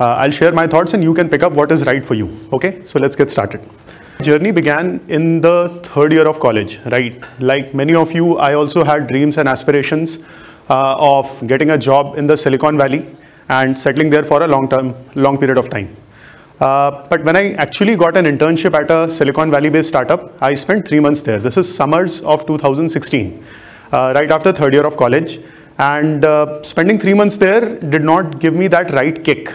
Uh, I'll share my thoughts and you can pick up what is right for you. Okay, so let's get started. Journey began in the third year of college, right? Like many of you, I also had dreams and aspirations uh, of getting a job in the Silicon Valley and settling there for a long term, long period of time. Uh, but when I actually got an internship at a Silicon Valley based startup, I spent three months there. This is summers of 2016, uh, right after third year of college. And uh, spending three months there did not give me that right kick.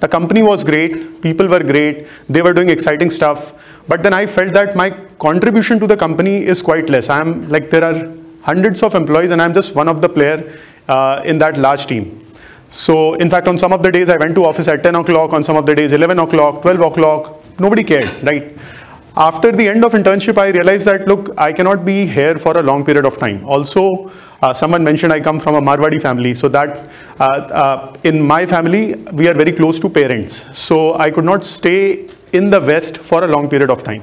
The company was great, people were great, they were doing exciting stuff. But then I felt that my contribution to the company is quite less. I'm like, there are hundreds of employees and I'm just one of the player uh, in that large team. So in fact, on some of the days I went to office at 10 o'clock, on some of the days 11 o'clock, 12 o'clock, nobody cared, right? After the end of internship, I realized that, look, I cannot be here for a long period of time. Also, uh, someone mentioned I come from a Marwadi family, so that uh, uh, in my family, we are very close to parents. So I could not stay in the West for a long period of time.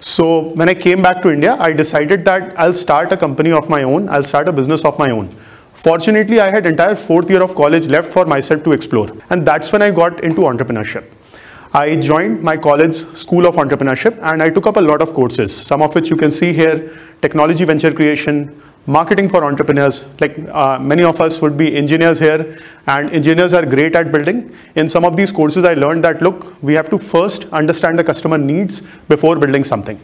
So when I came back to India, I decided that I'll start a company of my own, I'll start a business of my own. Fortunately, I had entire fourth year of college left for myself to explore. And that's when I got into entrepreneurship. I joined my college school of entrepreneurship and I took up a lot of courses, some of which you can see here, technology venture creation, marketing for entrepreneurs. Like uh, many of us would be engineers here and engineers are great at building. In some of these courses, I learned that, look, we have to first understand the customer needs before building something.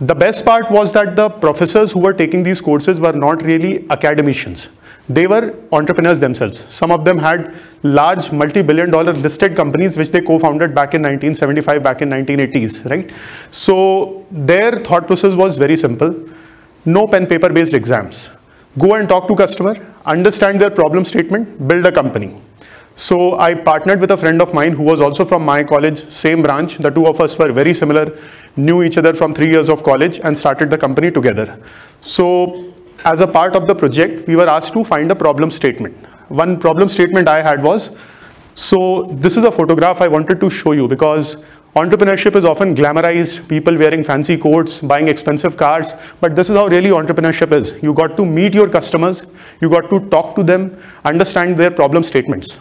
The best part was that the professors who were taking these courses were not really academicians. They were entrepreneurs themselves. Some of them had large multi-billion dollar listed companies which they co-founded back in 1975, back in 1980s, right? So their thought process was very simple. No pen paper based exams. Go and talk to customer, understand their problem statement, build a company. So I partnered with a friend of mine who was also from my college, same branch. The two of us were very similar, knew each other from three years of college and started the company together. So as a part of the project, we were asked to find a problem statement. One problem statement I had was, so this is a photograph I wanted to show you because entrepreneurship is often glamorized, people wearing fancy coats, buying expensive cars, but this is how really entrepreneurship is. You got to meet your customers, you got to talk to them, understand their problem statements.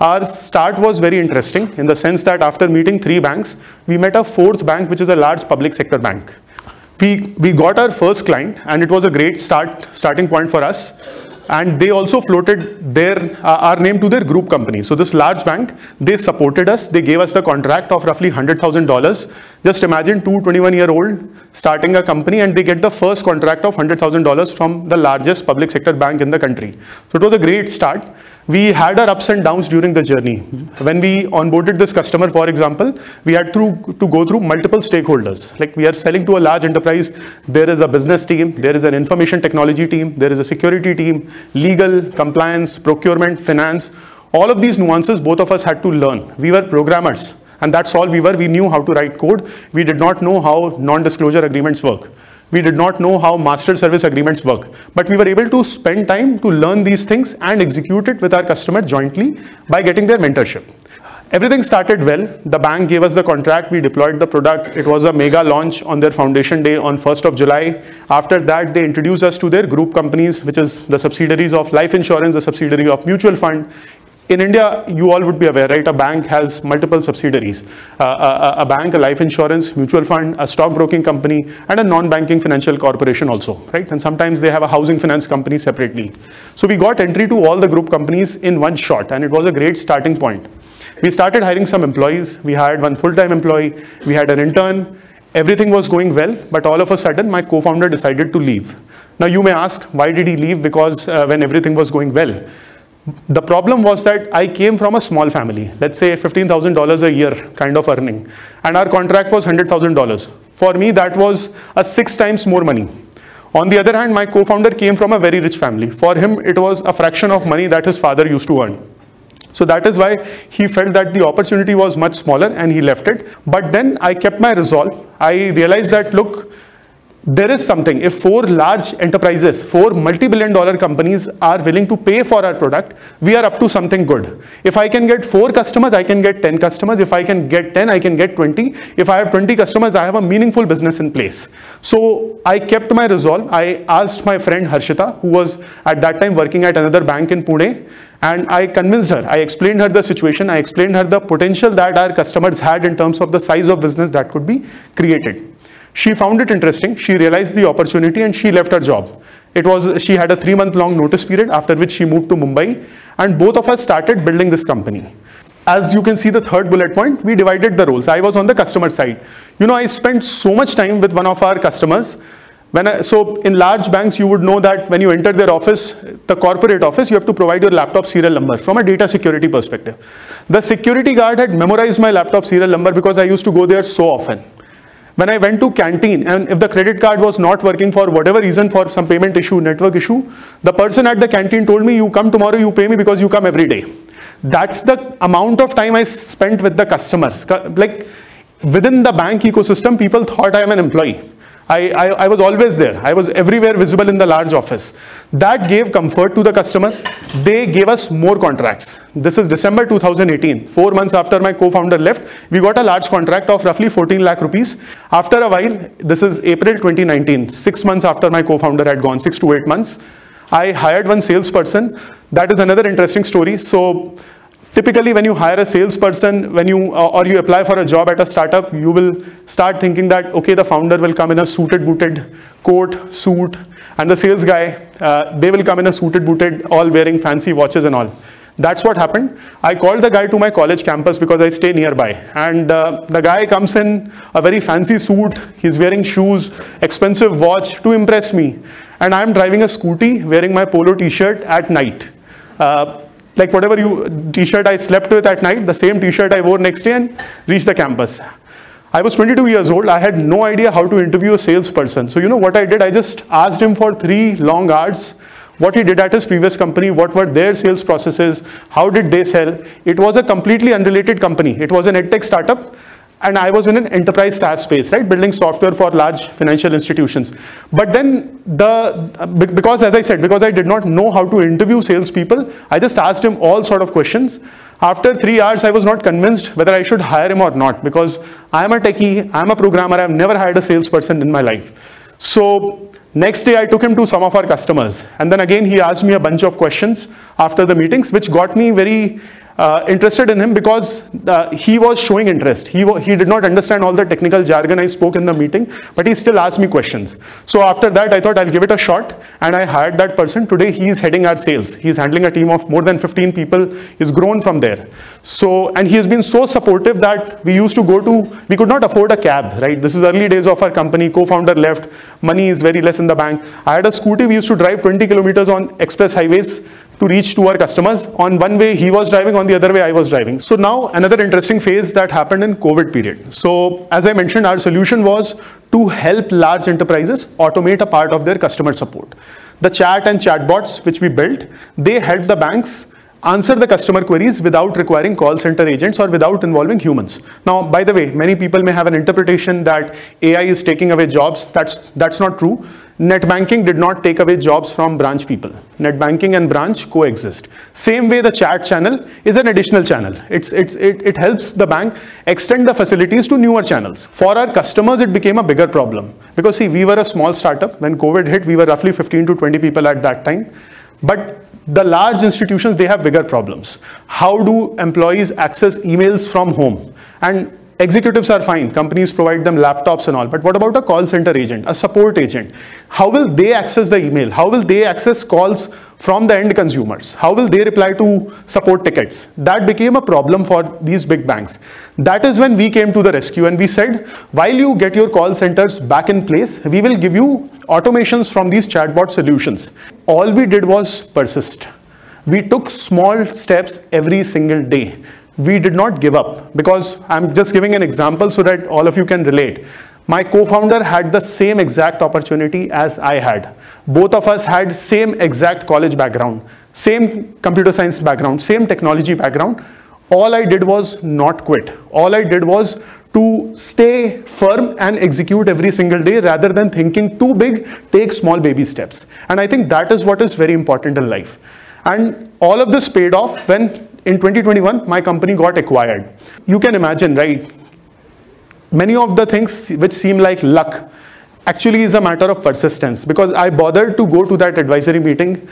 Our start was very interesting in the sense that after meeting three banks, we met a fourth bank, which is a large public sector bank. We, we got our first client and it was a great start starting point for us and they also floated their uh, our name to their group company. So this large bank they supported us. They gave us the contract of roughly $100000 just imagine two 21 year old starting a company and they get the first contract of $100000 from the largest public sector bank in the country. So it was a great start we had our ups and downs during the journey. When we onboarded this customer, for example, we had to, to go through multiple stakeholders. Like we are selling to a large enterprise, there is a business team, there is an information technology team, there is a security team, legal, compliance, procurement, finance. All of these nuances, both of us had to learn. We were programmers, and that's all we were. We knew how to write code. We did not know how non-disclosure agreements work. We did not know how master service agreements work, but we were able to spend time to learn these things and execute it with our customer jointly by getting their mentorship. Everything started well. The bank gave us the contract. We deployed the product. It was a mega launch on their foundation day on 1st of July. After that, they introduced us to their group companies, which is the subsidiaries of life insurance, the subsidiary of mutual fund, in India, you all would be aware, right? A bank has multiple subsidiaries. Uh, a, a, bank, a life insurance, mutual fund, a stockbroking company, and a non-banking financial corporation also, right? And sometimes they have a housing finance company separately. So we got entry to all the group companies in one shot, and it was a great starting point. We started hiring some employees. We hired one full-time employee. We had an intern. Everything was going well, but all of a sudden, my co-founder decided to leave. Now you may ask, why did he leave? Because uh, when everything was going well. The problem was that I came from a small family, let's say $15,000 a year kind of earning, and our contract was $100,000. For me, that was a six times more money. On the other hand, my co-founder came from a very rich family. For him, it was a fraction of money that his father used to earn. So that is why he felt that the opportunity was much smaller and he left it. But then I kept my resolve. I realized that, look, there is something. If four large enterprises, four multi-billion dollar companies are willing to pay for our product, we are up to something good. If I can get four customers, I can get 10 customers. If I can get 10, I can get 20. If I have 20 customers, I have a meaningful business in place. So I kept my resolve. I asked my friend Harshita, who was at that time working at another bank in Pune, and I convinced her. I explained her the situation. I explained her the potential that our customers had in terms of the size of business that could be created. She found it interesting. She realized the opportunity and she left her job. It was, she had a three month long notice period after which she moved to Mumbai and both of us started building this company. As you can see the third bullet point, we divided the roles. I was on the customer side. You know, I spent so much time with one of our customers. When I, so in large banks, you would know that when you enter their office, the corporate office, you have to provide your laptop serial number from a data security perspective. The security guard had memorized my laptop serial number because I used to go there so often. When I went to canteen and if the credit card was not working for whatever reason for some payment issue, network issue, the person at the canteen told me, you come tomorrow, you pay me because you come every day. That's the amount of time I spent with the customers. Like within the bank ecosystem, people thought I am an employee. I, I, I, was always there. I was everywhere visible in the large office. That gave comfort to the customer. They gave us more contracts. This is December 2018. Four months after my co-founder left, we got a large contract of roughly 14 lakh rupees. After a while, this is April 2019, six months after my co-founder had gone, six to eight months, I hired one salesperson. That is another interesting story. So Typically, when you hire a salesperson, when you uh, or you apply for a job at a startup, you will start thinking that okay, the founder will come in a suited, booted coat, suit, and the sales guy uh, they will come in a suited, booted, all wearing fancy watches and all. That's what happened. I called the guy to my college campus because I stay nearby. And uh, the guy comes in a very fancy suit. He's wearing shoes, expensive watch to impress me. And I'm driving a scooty wearing my polo t-shirt at night. Uh, like whatever you t-shirt I slept with at night, the same t-shirt I wore next day and reached the campus. I was 22 years old. I had no idea how to interview a salesperson. So you know what I did? I just asked him for three long hours what he did at his previous company, what were their sales processes, how did they sell. It was a completely unrelated company. It was an edtech startup and I was in an enterprise SaaS space, right, building software for large financial institutions. But then the, because as I said, because I did not know how to interview salespeople, I just asked him all sort of questions. After three hours, I was not convinced whether I should hire him or not because I'm a techie, I'm a programmer, I've never hired a salesperson in my life. So next day I took him to some of our customers and then again he asked me a bunch of questions after the meetings which got me very uh, interested in him because uh, he was showing interest. He, he did not understand all the technical jargon I spoke in the meeting, but he still asked me questions. So after that, I thought I'll give it a shot and I hired that person. Today, he is heading our sales. He's handling a team of more than 15 people. He's grown from there. So, and he has been so supportive that we used to go to, we could not afford a cab, right? This is early days of our company. Co-founder left. Money is very less in the bank. I had a scooty. We used to drive 20 kilometers on express highways to reach to our customers. On one way he was driving, on the other way I was driving. So now another interesting phase that happened in COVID period. So as I mentioned, our solution was to help large enterprises automate a part of their customer support. The chat and chatbots which we built, they helped the banks answer the customer queries without requiring call center agents or without involving humans. Now, by the way, many people may have an interpretation that AI is taking away jobs. That's, that's not true. Net banking did not take away jobs from branch people. Net banking and branch coexist. Same way the chat channel is an additional channel. It's, it's, it, it helps the bank extend the facilities to newer channels. For our customers, it became a bigger problem. Because see, we were a small startup. When COVID hit, we were roughly 15 to 20 people at that time. But the large institutions, they have bigger problems. How do employees access emails from home? And Executives are fine, companies provide them laptops and all, but what about a call center agent, a support agent? How will they access the email? How will they access calls from the end consumers? How will they reply to support tickets? That became a problem for these big banks. That is when we came to the rescue and we said, while you get your call centers back in place, we will give you automations from these chatbot solutions. All we did was persist. We took small steps every single day we did not give up because I'm just giving an example so that all of you can relate. My co-founder had the same exact opportunity as I had. Both of us had same exact college background, same computer science background, same technology background. All I did was not quit. All I did was to stay firm and execute every single day rather than thinking too big, take small baby steps. And I think that is what is very important in life. And all of this paid off when in 2021 my company got acquired. You can imagine, right? Many of the things which seem like luck actually is a matter of persistence because I bothered to go to that advisory meeting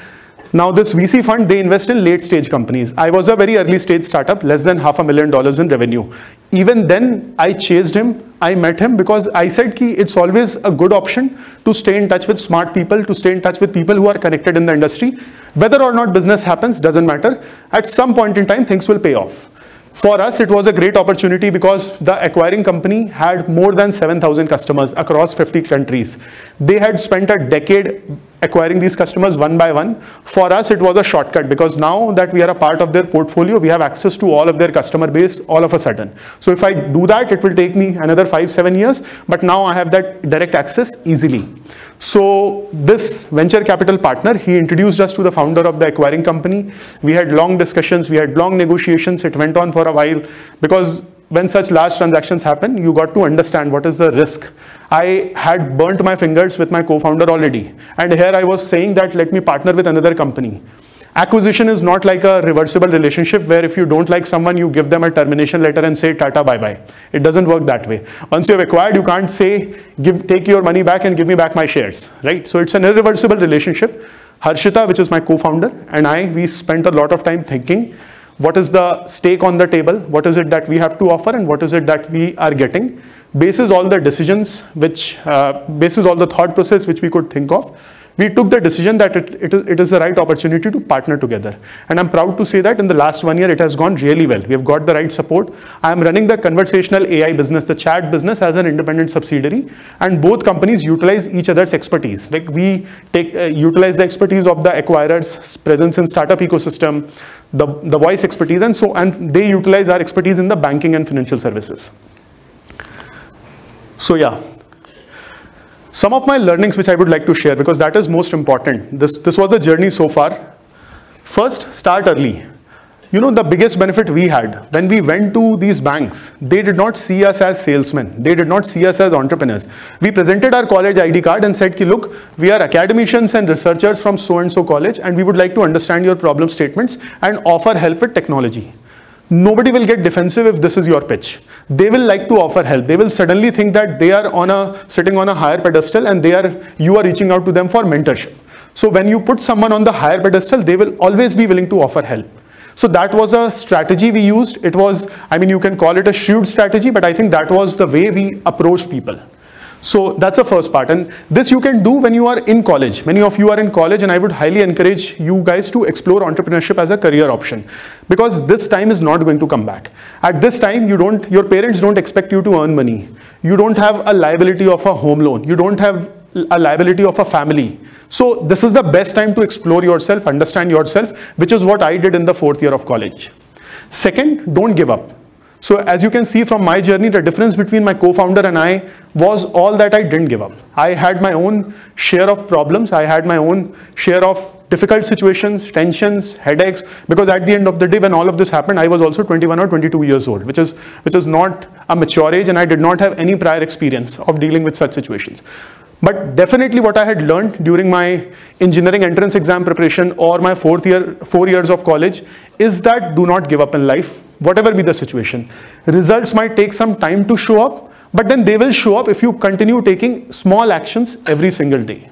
now this VC fund, they invest in late stage companies. I was a very early stage startup, less than half a million dollars in revenue. Even then, I chased him, I met him because I said ki it's always a good option to stay in touch with smart people, to stay in touch with people who are connected in the industry. Whether or not business happens, doesn't matter. At some point in time, things will pay off. For us, it was a great opportunity because the acquiring company had more than 7,000 customers across 50 countries. They had spent a decade acquiring these customers one by one. For us, it was a shortcut because now that we are a part of their portfolio, we have access to all of their customer base all of a sudden. So if I do that, it will take me another five, seven years, but now I have that direct access easily. So this venture capital partner, he introduced us to the founder of the acquiring company. We had long discussions, we had long negotiations. It went on for a while because when such large transactions happen, you got to understand what is the risk. I had burnt my fingers with my co-founder already. And here I was saying that let me partner with another company. Acquisition is not like a reversible relationship where if you don't like someone, you give them a termination letter and say tata bye bye. It doesn't work that way. Once you have acquired, you can't say give take your money back and give me back my shares, right? So it's an irreversible relationship. Harshita, which is my co-founder, and I, we spent a lot of time thinking what is the stake on the table, what is it that we have to offer, and what is it that we are getting. Bases all the decisions, which uh, all the thought process which we could think of we took the decision that it, it, is, it is the right opportunity to partner together. And I'm proud to say that in the last one year, it has gone really well. We have got the right support. I am running the conversational AI business, the chat business as an independent subsidiary. And both companies utilize each other's expertise. Like we take uh, utilize the expertise of the acquirers' presence in startup ecosystem, the, the voice expertise, and so, and they utilize our expertise in the banking and financial services. So yeah, some of my learnings which I would like to share because that is most important. This, this was the journey so far. First, start early. You know, the biggest benefit we had when we went to these banks, they did not see us as salesmen. They did not see us as entrepreneurs. We presented our college ID card and said, look, we are academicians and researchers from so-and-so college and we would like to understand your problem statements and offer help with technology. Nobody will get defensive if this is your pitch. They will like to offer help. They will suddenly think that they are on a sitting on a higher pedestal and they are you are reaching out to them for mentorship. So when you put someone on the higher pedestal, they will always be willing to offer help. So that was a strategy we used. It was, I mean, you can call it a shrewd strategy, but I think that was the way we approached people. So that's the first part. And this you can do when you are in college. Many of you are in college and I would highly encourage you guys to explore entrepreneurship as a career option because this time is not going to come back. At this time, you don't, your parents don't expect you to earn money. You don't have a liability of a home loan. You don't have a liability of a family. So this is the best time to explore yourself, understand yourself, which is what I did in the fourth year of college. Second, don't give up. So as you can see from my journey, the difference between my co-founder and I was all that I didn't give up. I had my own share of problems. I had my own share of difficult situations, tensions, headaches, because at the end of the day, when all of this happened, I was also 21 or 22 years old, which is, which is not a mature age, and I did not have any prior experience of dealing with such situations. But definitely what I had learned during my engineering entrance exam preparation or my fourth year, four years of college is that do not give up in life whatever be the situation. Results might take some time to show up, but then they will show up if you continue taking small actions every single day.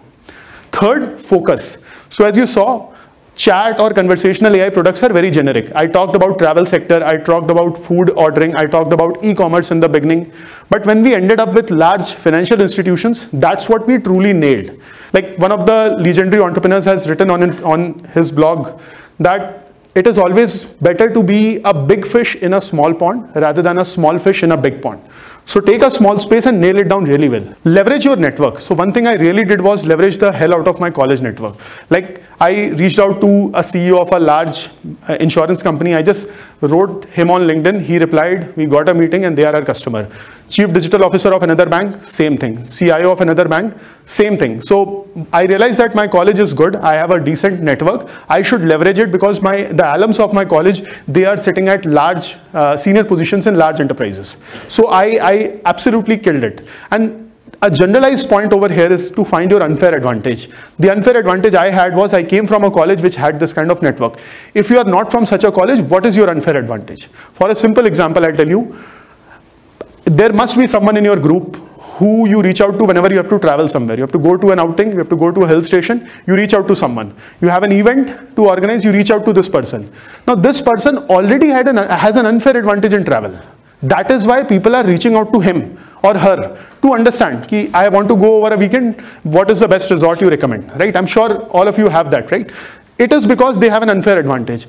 Third, focus. So as you saw, chat or conversational AI products are very generic. I talked about travel sector, I talked about food ordering, I talked about e-commerce in the beginning. But when we ended up with large financial institutions, that's what we truly nailed. Like one of the legendary entrepreneurs has written on, on his blog that it is always better to be a big fish in a small pond rather than a small fish in a big pond. So take a small space and nail it down really well. Leverage your network. So one thing I really did was leverage the hell out of my college network. Like I reached out to a CEO of a large uh, insurance company. I just wrote him on LinkedIn. He replied, we got a meeting and they are our customer. Chief digital officer of another bank, same thing. CIO of another bank, same thing. So I realized that my college is good. I have a decent network. I should leverage it because my the alums of my college, they are sitting at large uh, senior positions in large enterprises. So I, I absolutely killed it. And a generalized point over here is to find your unfair advantage. The unfair advantage I had was I came from a college which had this kind of network. If you are not from such a college, what is your unfair advantage? For a simple example, I tell you, there must be someone in your group who you reach out to whenever you have to travel somewhere. You have to go to an outing, you have to go to a hill station, you reach out to someone. You have an event to organize, you reach out to this person. Now this person already had an, has an unfair advantage in travel. That is why people are reaching out to him or her to understand ki I want to go over a weekend, what is the best resort you recommend, right? I'm sure all of you have that, right? It is because they have an unfair advantage.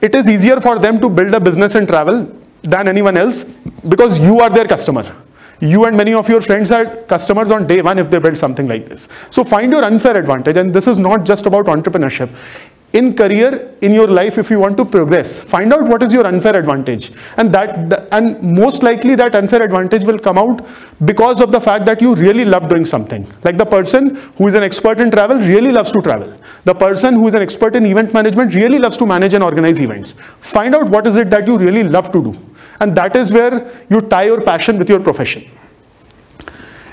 It is easier for them to build a business and travel than anyone else because you are their customer. You and many of your friends are customers on day one if they build something like this. So find your unfair advantage and this is not just about entrepreneurship. In career, in your life, if you want to progress, find out what is your unfair advantage. And that, and most likely that unfair advantage will come out because of the fact that you really love doing something. Like the person who is an expert in travel really loves to travel. The person who is an expert in event management really loves to manage and organize events. Find out what is it that you really love to do. And that is where you tie your passion with your profession.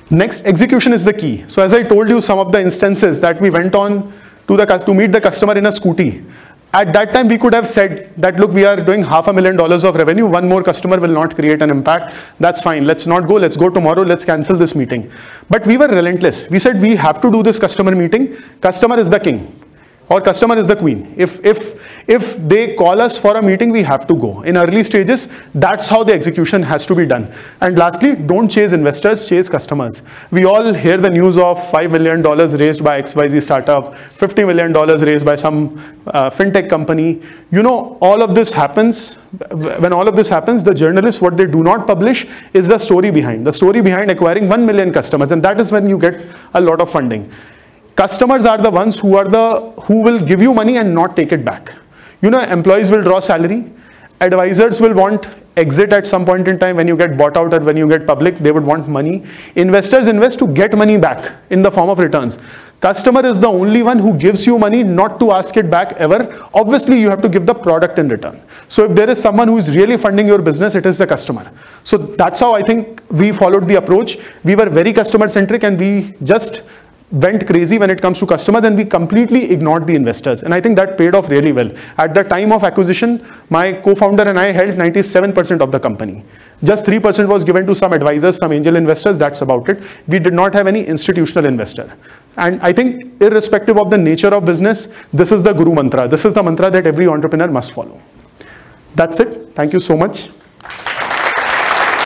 Next, execution is the key. So as I told you, some of the instances that we went on to, the, to meet the customer in a scooty, at that time we could have said that look we are doing half a million dollars of revenue. One more customer will not create an impact. That's fine. Let's not go. Let's go tomorrow. Let's cancel this meeting. But we were relentless. We said we have to do this customer meeting. Customer is the king or customer is the queen. If, if, if they call us for a meeting, we have to go. In early stages, that's how the execution has to be done. And lastly, don't chase investors, chase customers. We all hear the news of $5 million raised by XYZ startup, $50 million raised by some uh, fintech company. You know, all of this happens. When all of this happens, the journalists, what they do not publish is the story behind. The story behind acquiring 1 million customers. And that is when you get a lot of funding. Customers are the ones who are the who will give you money and not take it back. You know, employees will draw salary. Advisors will want exit at some point in time when you get bought out or when you get public, they would want money. Investors invest to get money back in the form of returns. Customer is the only one who gives you money not to ask it back ever. Obviously, you have to give the product in return. So if there is someone who is really funding your business, it is the customer. So that's how I think we followed the approach. We were very customer centric and we just went crazy when it comes to customers and we completely ignored the investors. And I think that paid off really well. At the time of acquisition, my co-founder and I held 97% of the company. Just 3% was given to some advisors, some angel investors, that's about it. We did not have any institutional investor. And I think irrespective of the nature of business, this is the guru mantra. This is the mantra that every entrepreneur must follow. That's it. Thank you so much.